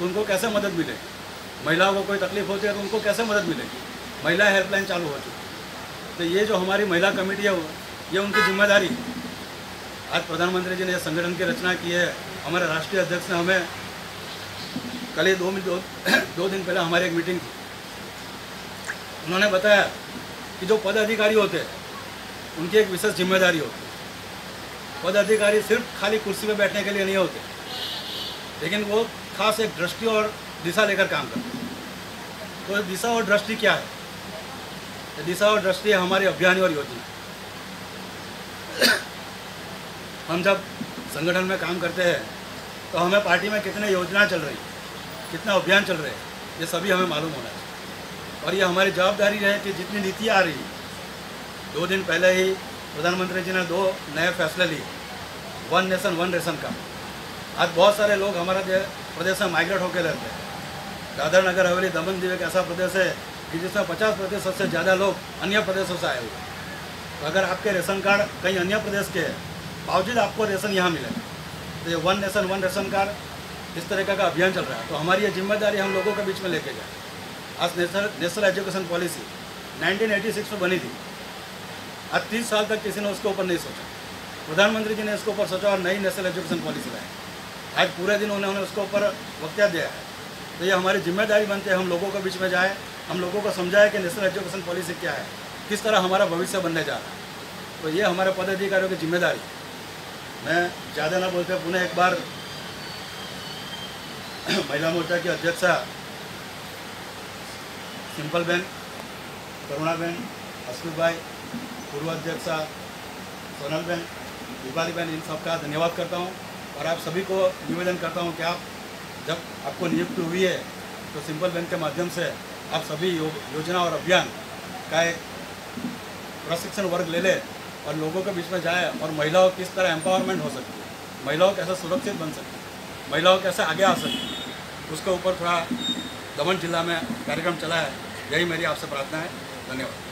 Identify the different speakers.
Speaker 1: उनको कैसे मदद मिलेगी महिलाओं को कोई तकलीफ़ होती है तो उनको कैसे मदद मिलेगी? महिला हेल्पलाइन चालू हो चुकी तो ये जो हमारी महिला कमेटी है ये उनकी ज़िम्मेदारी आज प्रधानमंत्री जी ने संगठन की रचना की है। हमारे राष्ट्रीय अध्यक्ष ने हमें कल ही दो, दो दो दिन पहले हमारी एक मीटिंग की। उन्होंने बताया कि जो पदाधिकारी होते हैं उनकी एक विशेष ज़िम्मेदारी होती है। पद अधिकारी सिर्फ़ खाली कुर्सी पर बैठने के लिए नहीं होते, लेकिन वो खास एक दृष्टि और दिशा लेकर काम करते हैं। तो दिशा और दृष्टि क्या है? दिशा और दृष्टि है हमारी अभियान और योजना। हम जब संगठन में काम करते हैं तो हमें पार्टी में कितने योजना चल रही कितना अभियान चल रहे हैं, ये सभी हमें मालूम होना चाहिए। और ये हमारी जवाबदारी है कि जितनी नीतियाँ आ रही दो दिन पहले ही प्रधानमंत्री जी ने दो नए फैसले लिए वन नेशन वन रेशन का। आज बहुत सारे लोग हमारे प्रदेश में माइग्रेट होकर रहते हैं। दादर नगर, हवेली, दमन दीव एक ऐसा प्रदेश है कि जिसमें पचास प्रतिशत से ज़्यादा लोग अन्य प्रदेशों से आए हुए तो अगर आपके रेशन कार्ड कहीं अन्य प्रदेश के हैं, बावजूद आपको रेशन यहाँ मिले तो ये one nation one ration card इस तरह का अभियान चल रहा है। तो हमारी ये ज़िम्मेदारी हम लोगों के बीच में लेके जाए। आज नेशनल नेशनल एजुकेशन पॉलिसी 1986 में बनी थी। आज तीस साल तक किसी ने उसके ऊपर नहीं सोचा। प्रधानमंत्री जी ने इसके ऊपर सोचा और नई नेशनल एजुकेशन पॉलिसी लाई आज पूरे दिन उन्होंने उसके ऊपर वक्तव्य दिया है। तो ये हमारी ज़िम्मेदारी बनती है, हम लोगों के बीच में जाए, हम लोगों को समझाए कि नेशनल एजुकेशन पॉलिसी क्या है, किस तरह हमारा भविष्य बनने जा रहा है। तो ये हमारे पदाधिकारियों की ज़िम्मेदारी मैं ज़्यादा ना बोलते पुनः एक बार महिला मोर्चा की अध्यक्षा सिंपल बहन, करुणा बहन, अशोक भाई पूर्व अध्यक्षा सोनल बहन दीपाली बहन इन सबका धन्यवाद करता हूँ और आप सभी को निवेदन करता हूँ कि आप जब आपको नियुक्ति हुई है तो सिंपल बहन के माध्यम से आप सभी यो, योजना और अभियान का प्रशिक्षण वर्ग ले ले और लोगों के बीच में जाए और महिलाओं किस तरह एम्पावरमेंट हो सकती है। महिलाओं कैसे सुरक्षित बन सकती है? महिलाओं कैसे आगे आ सकती है? उसके ऊपर थोड़ा दमन जिला में कार्यक्रम चला है। यही मेरी आपसे प्रार्थना है। धन्यवाद।